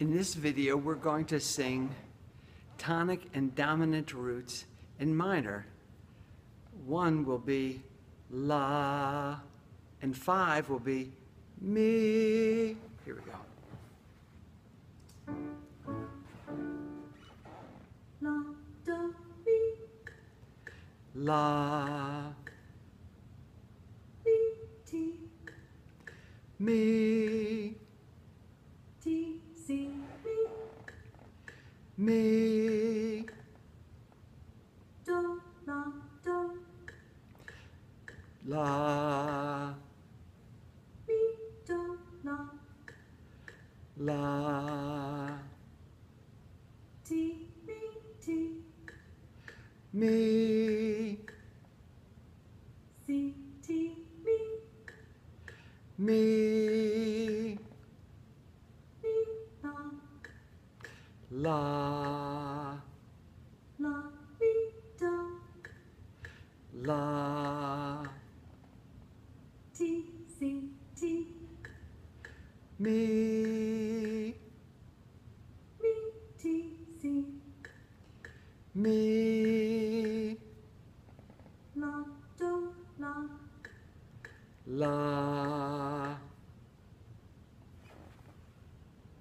In this video, we're going to sing tonic and dominant roots in minor. One will be la, and five will be mi. Here we go. La, do, mi, La, mi, ti, mi, mi, do, la, do, la, mi, do, la, la, ti, mi, ti, mi, si, ti, mi, mi, la, la, mi, do, la, ti, si, ti, mi, mi, ti, si, mi, la, do, la, la,